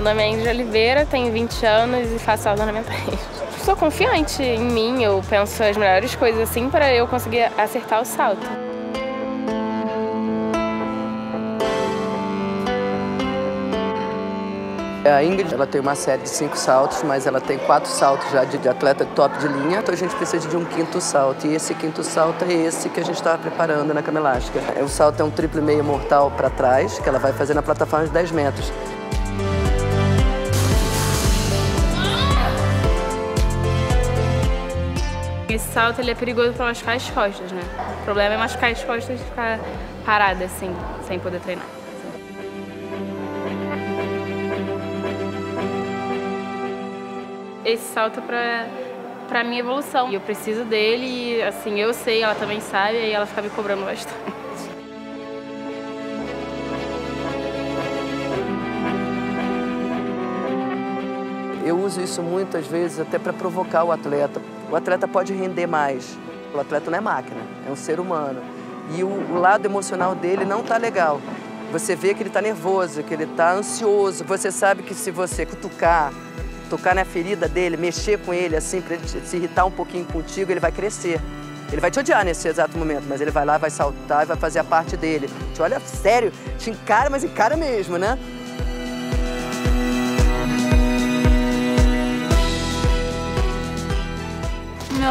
nome é Ingrid Oliveira, tenho 20 anos e faço aula na. Sou confiante em mim, eu penso as melhores coisas assim para eu conseguir acertar o salto. A Ingrid ela tem uma série de cinco saltos, mas ela tem quatro saltos já de, de atleta top de linha, então a gente precisa de um quinto salto. E esse quinto salto é esse que a gente estava preparando na cama elástica. O salto é um triple meio mortal para trás, que ela vai fazer na plataforma de 10 metros. Esse salto ele é perigoso para machucar as costas, né? O problema é machucar as costas e ficar parada assim, sem poder treinar. esse salto para para minha evolução. E eu preciso dele e assim, eu sei, ela também sabe, e ela fica me cobrando bastante. Eu uso isso muitas vezes até para provocar o atleta. O atleta pode render mais. O atleta não é máquina, é um ser humano. E o, o lado emocional dele não está legal. Você vê que ele está nervoso, que ele está ansioso. Você sabe que se você cutucar, tocar na ferida dele, mexer com ele assim, para ele se irritar um pouquinho contigo, ele vai crescer. Ele vai te odiar nesse exato momento, mas ele vai lá, vai saltar e vai fazer a parte dele. Te olha sério, te encara, mas encara mesmo, né?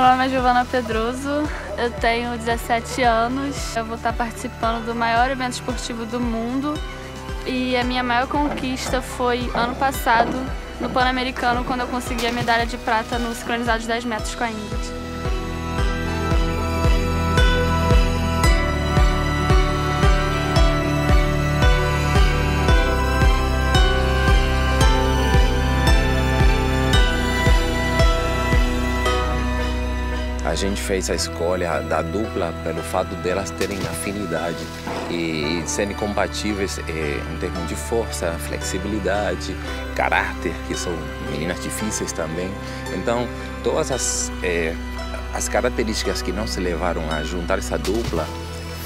Nome é Giovana Pedroso, eu tenho 17 anos, eu vou estar participando do maior evento esportivo do mundo e a minha maior conquista foi ano passado no Pan-Americano quando eu consegui a medalha de prata no sincronizado de 10 metros com a Ingrid. Gente fez a escolha da dupla pelo fato delas terem afinidade e serem compatíveis eh, em termos de força, flexibilidade, caráter, que são meninas difíceis também. Então, todas as, eh, as características que nos levaram a juntar essa dupla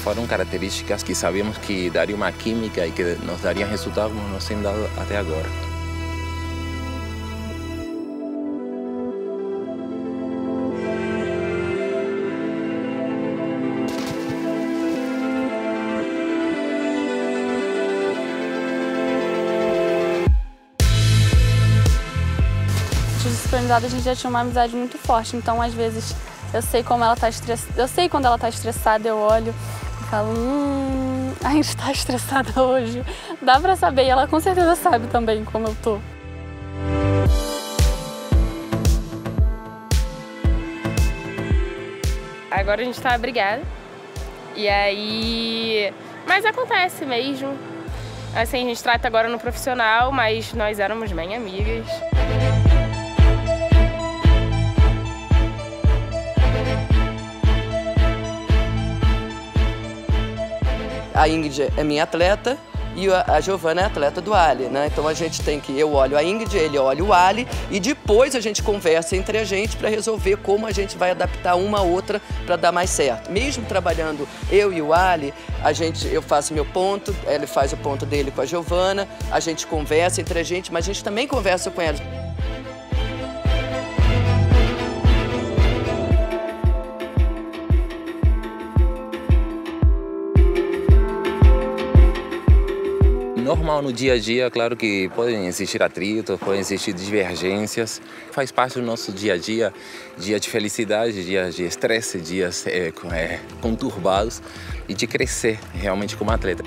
foram características que sabíamos que dariam uma química e que nos dariam resultados como nos têm dado até agora. Sincronizada a gente já tinha uma amizade muito forte, então às vezes eu sei como ela tá estressada, eu sei quando ela tá estressada, eu olho e falo, hum, a gente tá estressada hoje. Dá pra saber, e ela com certeza sabe também como eu tô. Agora a gente tá brigada. E aí. Mas acontece mesmo. Assim, a gente trata agora no profissional, mas nós éramos bem amigas. A Ingrid é minha atleta e a Giovana é atleta do Ali, né? Então a gente tem que eu olho a Ingrid, ele olha o Ali e depois a gente conversa entre a gente para resolver como a gente vai adaptar uma a outra para dar mais certo. Mesmo trabalhando eu e o Ali, a gente eu faço meu ponto, ele faz o ponto dele com a Giovana, a gente conversa entre a gente, mas a gente também conversa com ela. Normal no dia a dia, claro que podem existir atritos, podem existir divergências. Faz parte do nosso dia a dia, dia de felicidade, dias de estresse, dias é, é, conturbados e de crescer realmente como atleta.